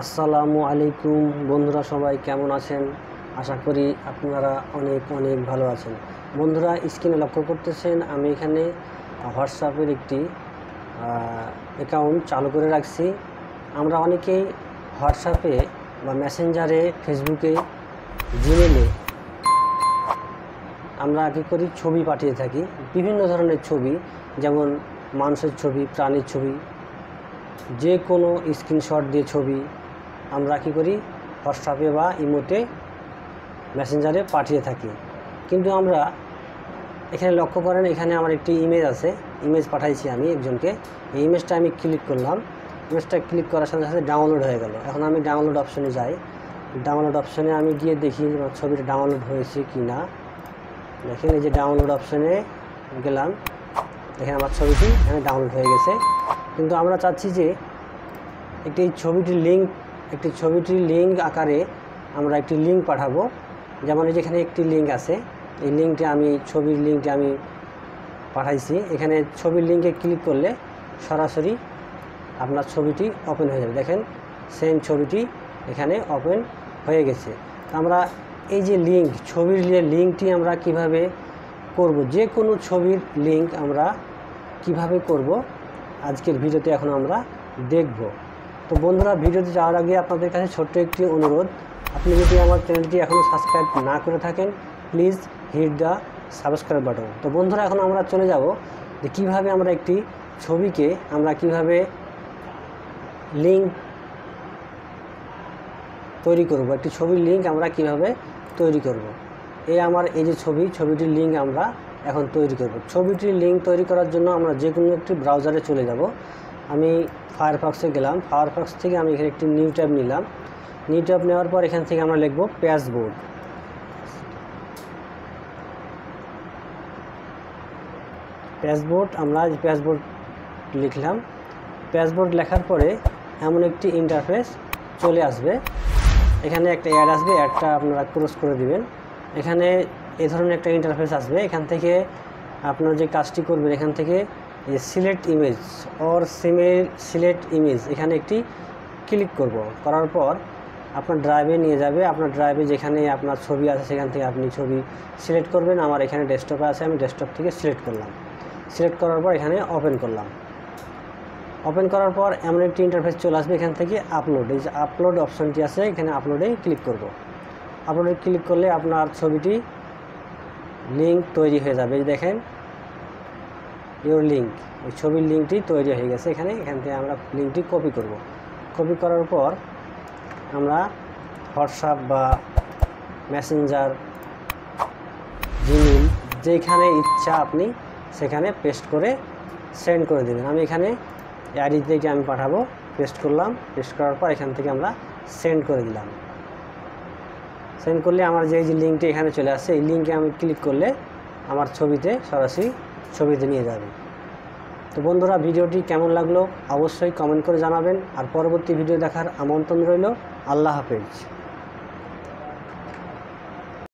আসসালামু আলাইকুম বন্ধুরা সবাই কেমন আছেন? আশা করি আপনারা অনেক অনেক ভালো আছেন। বন্ধুরা, স্ক্রিনে লক্ষ্য করতেছেন, আমি এখানে হোয়াটসঅ্যাপের একটি অ্যাকাউন্ট চালু করে রাখছি। আমরা অনেকেই হোয়াটসঅ্যাপে বা মেসেঞ্জারে ফেসবুকে জিমেলে আমরা কী করি ছবি পাঠিয়ে থাকি। বিভিন্ন ধরনের ছবি, যেমন মানুষের ছবি, প্রাণীর ছবি যে কোনো স্ক্রিনশট দিয়ে ছবি আমরা কী করি হোয়াটসঅ্যাপে বা ইমোতে মেসেঞ্জারে পাঠিয়ে থাকি। কিন্তু আমরা এখানে লক্ষ্য করেন, এখানে আমার একটি ইমেজ আছে। ইমেজ পাঠাইছি আমি একজনকে। এই ইমেজটা আমি ক্লিক করলাম। ইমেজটা ক্লিক করার সাথে সাথে ডাউনলোড হয়ে গেল। এখন আমি ডাউনলোড অপশনে যাই। ডাউনলোড অপশনে আমি গিয়ে দেখি আমার ছবিটা ডাউনলোড হয়েছে কি না। দেখেন, এই যে ডাউনলোড অপশনে গেলাম। দেখেন, আমার ছবিটি এখানে ডাউনলোড হয়ে গেছে। কিন্তু আমরা চাচ্ছি যে একটি ছবিটির লিঙ্ক একটি ছবিটির লিঙ্ক আকারে আমরা একটি লিঙ্ক পাঠাবো। যেমন যেখানে একটি লিঙ্ক আছে, এই লিঙ্কটি আমি, ছবির লিঙ্কটি আমি পাঠাইছি। এখানে ছবির লিঙ্কে ক্লিক করলে সরাসরি আপনার ছবিটি ওপেন হয়ে যাবে। দেখেন, সেম ছবিটি এখানে ওপেন হয়ে গেছে। আমরা এই যে লিঙ্ক, ছবির যে লিঙ্কটি আমরা কীভাবে করব, যে কোনো ছবির লিঙ্ক আমরা কীভাবে করব, আজকের ভিডিওতে এখন আমরা দেখব। তো বন্ধুরা ভিডিওতে যাওয়ার আগে আপনাদের কাছে ছোট্ট একটি অনুরোধ। আপনি যদি আমার চ্যানেলটি এখনও সাবস্ক্রাইব না করে থাকেন, please hit the subscribe button তো বন্ধুরা, এখন আমরা চলে যাব যে কীভাবে আমরা একটি ছবিকে আমরা কীভাবে লিঙ্ক তৈরি করব, একটি ছবির লিঙ্ক আমরা কীভাবে তৈরি করব। এই আমার, এই যে ছবি, ছবিটির লিঙ্ক আমরা এখন তৈরি করব। ছবিটির লিঙ্ক তৈরি করার জন্য আমরা যে কোনো একটি ব্রাউজারে চলে যাব। আমি ফায়ারফক্সে গেলাম। ফায়ারফক্স থেকে আমি এখানে একটি নিউ ট্যাব নিলাম। নিউ ট্যাব নেওয়ার পর এখান থেকে আমরা লিখব প্যাসবোর্ড প্যাসবোর্ড আমরা প্যাসবোর্ড লিখলাম প্যাসবোর্ড লেখার পরে এমন একটি ইন্টারফেস চলে আসবে। এখানে একটা অ্যাড আসবে অ্যাডটা আপনারা ক্রস করে দিবেন। এখানে এ ধরনের একটা ইন্টারফেস আসবে। এখান থেকে আপনার যে কাজটি করবেন, এখান থেকে সিলেক্ট ইমেজ অর সিমেল সিলেক্ট ইমেজ এখানে একটি ক্লিক করব। করার পর আপনার ড্রাইভে নিয়ে যাবে। আপনার ড্রাইভে যেখানে আপনার ছবি আছে, সেখান থেকে আপনি ছবি সিলেক্ট করবেন। আমার এখানে ডেস্কটপে আছে, আমি ডেস্কটপ থেকে সিলেক্ট করলাম। সিলেক্ট করার পর এখানে ওপেন করলাম। ওপেন করার পর এমন একটি ইন্টারফেস চলে আসবে এখান থেকে আপলোড এই যে আপলোড অপশানটি আছে, এখানে আপলোডে ক্লিক করব। আপলোডে ক্লিক করলে আপনার ছবিটি লিঙ্ক তৈরি হয়ে যাবে। দেখেন ইউর লিঙ্ক ওই ছবির লিঙ্কটি তৈরি হয়ে গেছে এখানে, এখান থেকে আমরা লিঙ্কটি কপি করব। কপি করার পর আমরা হোয়াটসঅ্যাপ বা মেসেঞ্জার জিমেল যেখানে ইচ্ছা আপনি সেখানে পেস্ট করে সেন্ড করে দেবেন। আমি এখানে আইডি থেকে আমি পাঠাবো পেস্ট করলাম পেস্ট করার পর এখান থেকে আমরা সেন্ড করে দিলাম। সেন্ড করলে আমার যে যে লিঙ্কটি এখানে চলে আসছে, এই লিঙ্কে আমি ক্লিক করলে আমার ছবিতে সরাসরি ছবিতে নিয়ে যাবে। তো বন্ধুরা, ভিডিওটি কেমন লাগল? অবশ্যই কমেন্ট করে জানাবেন। আর পরবর্তী ভিডিও দেখার আমন্ত্রণ রইল। আল্লাহ হাফেজ।